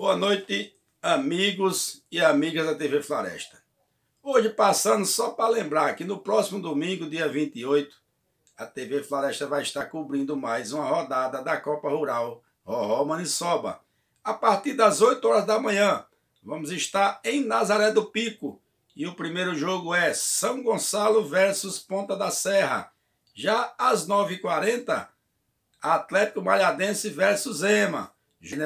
Boa noite, amigos e amigas da TV Floresta. Hoje passando só para lembrar que no próximo domingo, dia 28, a TV Floresta vai estar cobrindo mais uma rodada da Copa Rural Roró Maniçoba. A partir das 8 horas da manhã, vamos estar em Nazaré do Pico e o primeiro jogo é São Gonçalo versus Ponta da Serra. Já às 9h40, Atlético Malhadense versus Ema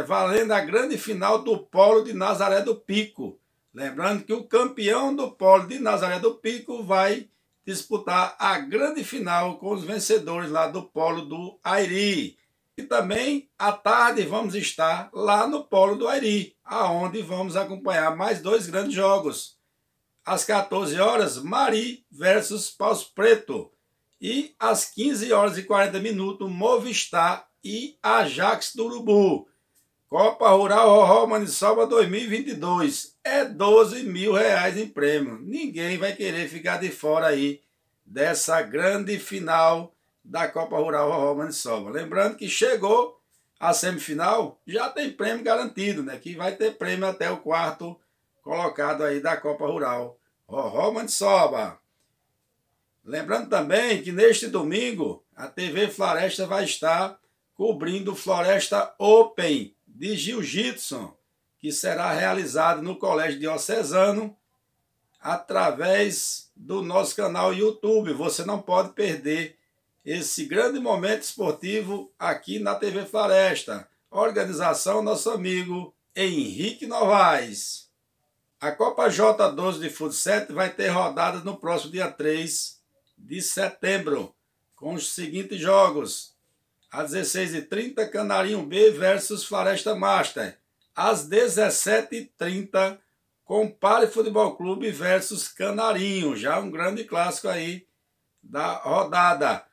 valendo a grande final do Polo de Nazaré do Pico. Lembrando que o campeão do Polo de Nazaré do Pico vai disputar a grande final com os vencedores lá do Polo do Airi. E também à tarde vamos estar lá no Polo do Airi, aonde vamos acompanhar mais dois grandes jogos. Às 14 horas, Mari versus Paus Preto. E às 15 horas e 40 minutos, Movistar e Ajax do Urubu. Copa Rural Roró Maniçoba 2022. É 12 mil reais em prêmio. Ninguém vai querer ficar de fora aí dessa grande final da Copa Rural Roró Maniçoba. Lembrando que chegou a semifinal, já tem prêmio garantido, né? Que vai ter prêmio até o quarto colocado aí da Copa Rural Roró Maniçoba. Lembrando também que neste domingo a TV Floresta vai estar cobrindo Floresta Open de Jiu-Jitsu, que será realizado no Colégio Diocesano através do nosso canal YouTube. Você não pode perder esse grande momento esportivo aqui na TV Floresta. Organização nosso amigo Henrique Novaes. A Copa J12 de Futsal vai ter rodadas no próximo dia 3 de setembro, com os seguintes jogos: às 16h30, Canarinho B versus Floresta Master. Às 17h30, Compare Futebol Clube versus Canarinho. Já um grande clássico aí da rodada.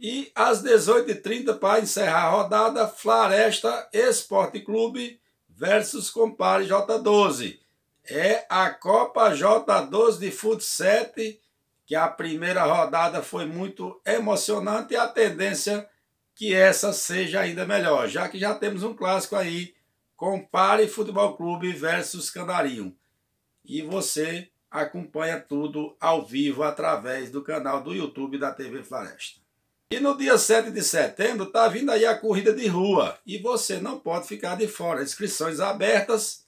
E às 18h30, para encerrar a rodada, Floresta Esporte Clube versus Compare J12. É a Copa J12 de Futsal, que a primeira rodada foi muito emocionante e a tendência que essa seja ainda melhor, já que já temos um clássico aí, Compare Futebol Clube versus Canarinho. E você acompanha tudo ao vivo através do canal do YouTube da TV Floresta. E no dia 7 de setembro está vindo aí a corrida de rua e você não pode ficar de fora. Inscrições abertas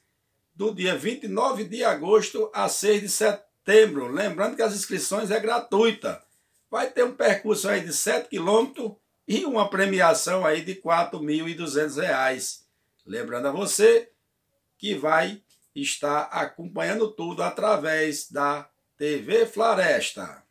do dia 29 de agosto a 6 de setembro. Lembrando que as inscrições é gratuita. Vai ter um percurso aí de 7 quilômetros e uma premiação aí de R$ 4.200. Lembrando a você que vai estar acompanhando tudo através da TV Floresta.